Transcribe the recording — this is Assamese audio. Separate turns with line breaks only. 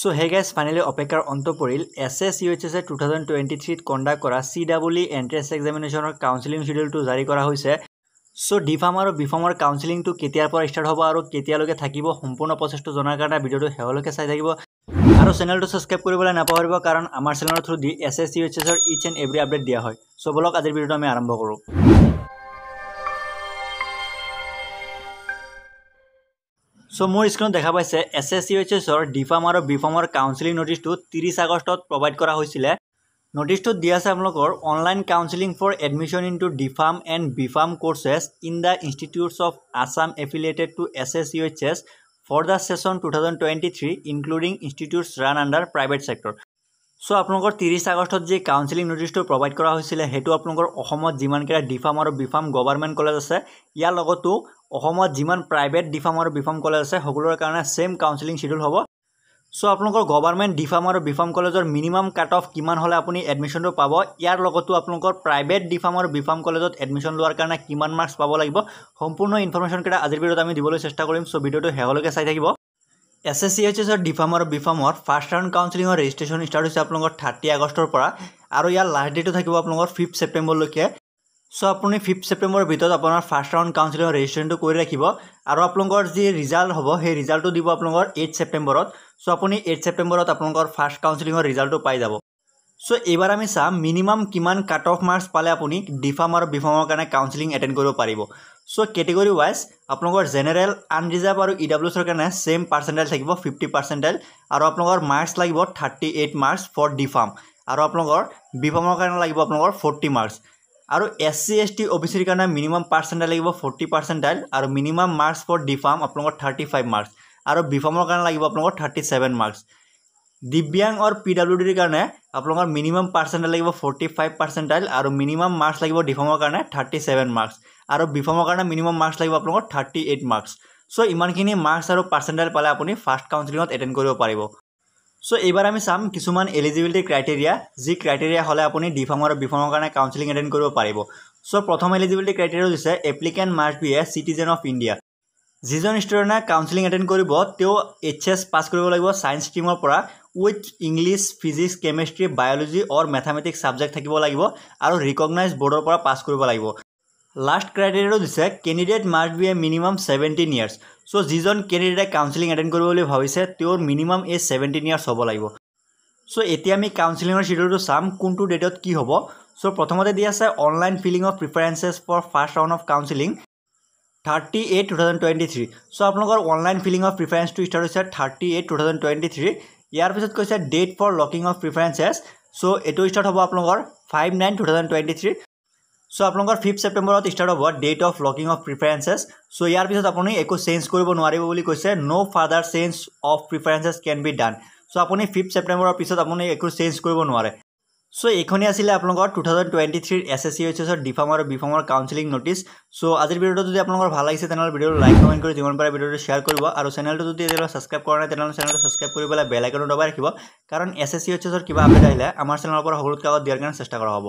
চ' হে গাইজ ফাইনেলি অপেক্ষাৰ অন্ত পৰিল। S S U H S A two thousand twenty থ্ৰীত conduct কৰা চি ডাবল ই এণ্ট্ৰেঞ্চ এক্সামিনেশ্যনৰ কাউন্সিলিং শ্বিডিউলটো জাৰি কৰা হৈছে। চ' ডি ফাৰ্ম আৰু বি ফাৰ্মৰ কাউন্সিলিংটো কেতিয়াৰ পৰা ষ্টাৰ্ট হ'ব আৰু কেতিয়ালৈকে থাকিব সম্পূৰ্ণ প্ৰচেছটো জনাৰ কাৰণে ভিডিঅ'টো শেষলৈকে চাই থাকিব। আৰু চেনেলটো ছাবস্ক্ৰাইব কৰিবলৈ নাপাহৰিব কাৰণ আমাৰ চেনেলৰ through the S S U H এছৰ ইচ এণ্ড এভৰি আপডেট দিয়া হয়। চ' বলক আজিৰ ভিডিঅ'টো আমি আৰম্ভ কৰোঁ। চ' মোৰ স্ক্ৰীণত দেখা পাইছে এছ এছ ইউ এইচ এছৰ ডি ফাৰ্ম আৰু বি ফাৰ্মৰ কাউন্সিলিং নটিচটো ত্ৰিছ আগষ্টত প্ৰভাইড কৰা হৈছিলে। নটিচটোত দিয়া আছে আপোনালোকৰ online counselling for admission in to D pharm and B pharm courses in the institutes of Assam affiliated to S S U H S for the session two thousand twenty three including institutes run under private sector so' আপোনালোকৰ ত্ৰিছ আগষ্টত যি কাউন্সিলিং নটিচটো প্ৰভাইড কৰা হৈছিলে সেইটো আপোনালোকৰ অসমত যিমানকেইটা ডি ফাৰ্ম আৰু বি ফাৰ্ম গভৰ্ণমেণ্ট কলেজ আছে ইয়াৰ লগতো অসমত যিমান প্ৰাইভেট ডি ফাৰ্ম আৰু বি ফাৰ্ম কলেজ আছে সকলোৰে কাৰণে ছেইম কাউন্সিলিং শ্বিডিউল হ'ব। চ' আপোনালোকৰ গভৰ্ণমেণ্ট ডি ফাৰ্ম আৰু বি ফাৰ্ম কলেজৰ মিনিমাম কাট অফ কিমান হ'লে আপুনি এডমিশ্যনটো পাব ইয়াৰ লগতো আপোনালোকৰ প্ৰাইভেট ডি ফাৰ্ম আৰু বি ফাৰ্ম কলেজত এডমিশ্যন লোৱাৰ কাৰণে কিমান মাৰ্কছ পাব লাগিব সম্পূৰ্ণ ইনফৰ্মেশ্যনকেইটা আজিৰ ভিডিঅ'ত আমি দিবলৈ চেষ্টা কৰিম চ' ভিডিঅ'টো শেষলৈকে চাই থাকিব। এছ এছ চি এইচ এছৰ ডি ফাৰ্ম আৰু বি ফাৰ্মৰ ফাৰ্ষ্ট ৰাউণ্ড কাউন্সিলিঙৰ ৰেজিষ্ট্ৰেশ্যন ষ্টাৰ্ট হৈছে আপোনালোকৰ থাৰ্টি আগষ্টৰ পৰা। আৰু ইয়াৰ লাষ্ট ডেটো থাকিব আপোনালোকৰ ফিফ্থ ছেপ্টেম্বৰলৈকে চ' আপুনি ফিফ্থ ছেপ্টেম্বৰৰ ভিতৰত আপোনাৰ ফাৰ্ষ্ট ৰাউণ্ড কাউন্সিলিঙৰ ৰেজিষ্ট্ৰেশ্যনটো কৰি ৰাখিব। আৰু আপোনালোকৰ যি ৰিজাল্ট হ'ব সেই ৰিজাল্টটো দিব আপোনালোকৰ এইট ছেপ্টেম্বৰত চ' আপুনি এইট ছেপ্টেম্বৰত আপোনালোকৰ ফাৰ্ষ্ট কাউন্সিলিঙৰ ৰিজাল্টটো পাই যাব। চ' এইবাৰ আমি চাম মিনিমাম কিমান কাট অফ মাৰ্কছ পালে আপুনি ডি ফাৰ্ম আৰু বি ফাৰ্মৰ কাৰণে কাউন্সিলিং এটেণ্ড কৰিব পাৰিব। চ' কেটেগৰী ৱাইজ আপোনালোকৰ জেনেৰেল আনৰিজাৰ্ভ আৰু ই ডাব্লিউ এছৰ কাৰণে ছেইম পাৰ্চেণ্টেজ থাকিব ফিফটি পাৰ্চেণ্টেজ আৰু আপোনালোকৰ মাৰ্কছ লাগিব thirty eight marks for D pharm আৰু আপোনালোকৰ বি ফাৰ্মৰ কাৰণে লাগিব আপোনালোকৰ ফৰ্টি মাৰ্কছ আৰু S C S T O' B চিৰ কাৰণে মিনিমাম পাৰ্চেণ্টেজ লাগিব ফৰ্টি পাৰ্চেণ্টেজ আৰু minimum marks for D pharm আপোনালোকৰ থাৰ্টি ফাইভ মাৰ্কছ আৰু বি ফাৰ্মৰ কাৰণে লাগিব আপোনালোকৰ থাৰ্টি ছেভেন মাৰ্কছ দিব্যাং আৰু পি ডাব্লিউ ডিৰ কাৰণে আপোনালোকৰ মিনিমাম পাৰ্চেণ্টেজ লাগিব ফৰ্টি ফাইভ পাৰ্চেণ্টেজ আৰু মিনিমাম মাৰ্কছ লাগিব ডি ফাৰ্মৰ কাৰণে থাৰ্টি ছেভেন মাৰ্কছ আৰু বি ফাৰ্মৰ কাৰণে মিনিমাম মাৰ্কছ লাগিব আপোনালোকৰ থাৰ্টি এইট মাৰ্কছ চ' ইমানখিনি মাৰ্কছ আৰু পাৰ্চেণ্টেজ পালে আপুনি ফাৰ্ষ্ট কাউন্সিলিঙত এটেণ্ড কৰিব পাৰিব। চ' এইবাৰ আমি চাম কিছুমান এলিজিবিলিটি ক্ৰাইটেৰিয়া যি ক্ৰাইটেৰিয়া হ'লে আপুনি ডি ফাৰ্ম আৰু বি ফাৰ্মৰ কাৰণে কাউন্সিলিং এটেণ্ড কৰিব পাৰিব। চ' প্ৰথম এলিজিবিলিটি ক্ৰাইটেৰিয়া দিছে applicant must be a citizen of India যিজন ষ্টুডেণ্টে কাউন্সিলিং এটেণ্ড কৰিব তেওঁ এইচ এছ পাছ কৰিব লাগিব ছায়েন্স ষ্ট্ৰীমৰ পৰা with English physics chemistry biology or mathematics subject থাকিব লাগিব আৰু ৰিকগনাইজ বৰ্ডৰ পৰা পাছ কৰিব লাগিব। লাষ্ট ক্ৰাইটেৰিয়াটো দিছে candidate must be a minimum seventeen years so' যিজন কেণ্ডিডেটে কাউন্সিলিং এটেণ্ড কৰিব বুলি ভাবিছে তেওঁৰ মিনিমাম এজ ছেভেণ্টিন ইয়াৰ্ছ হ'ব লাগিব। চ' এতিয়া আমি কাউন্সিলিঙৰ শ্বিডিউলটো চাম কোনটো ডেটত কি হ'ব। চ' প্ৰথমতে দি আছে online filling of preferences for first round of counselling thirty eight two thousand twenty three so' আপোনালোকৰ অনলাইন ফিলিং অফ প্ৰিফাৰেঞ্চটো ষ্টাৰ্ট হৈছে thirty eight two thousand twenty three ইয়াৰ পিছত কৈছে date for locking of preferences so' এইটো ষ্টাৰ্ট হ'ব আপোনালোকৰ five nine two thousand twenty three so' আপোনালোকৰ ফিফ্থ ছেপ্টেম্বৰত ষ্টাৰ্ট হ'ব date of locking of preferences so' ইয়াৰ পিছত আপুনি একো চেঞ্জ কৰিব নোৱাৰিব বুলি কৈছে no' further change of preferences can be done so' আপুনি ফিফ্থ ছেপ্টেম্বৰৰ পিছত আপুনি একো চেঞ্জ কৰিব নোৱাৰে। চ' এইখনেই আছিলে আপোনালোকৰ টু থাউজেণ্ড টুৱেণ্টি থ্ৰীৰ এছ এছ চি এইচ এছৰ ডি ফাৰ্ম আৰু বি ফাৰ্মৰ কাউন্সিলিং নটিচ চ' আজিৰ ভিডিঅ'টো যদি আপোনালোকৰ ভাল লাগিছে তেনেহ'লে ভিডিঅ'টো লাইক কমেণ্ট কৰি যিমান পাৰে ভিডিঅ'টো শ্বেয়াৰ কৰিব। আৰু চেনেলটো যদি এতিয়ালৈ ছাবস্ক্ৰাইব কৰা নাই তেনেহ'লে চেনেলটো ছাবস্ক্ৰাইব কৰি পেলাই বেল আইকনটো দবাই ৰাখিব। কাৰণ এছ এছ চি এইচ এছৰ কিবা আপডেট আহিলে আমাৰ চেনেলৰ পৰা সকলোতকৈ আগত দিয়াৰ কাৰণে চেষ্টা কৰা হ'ব।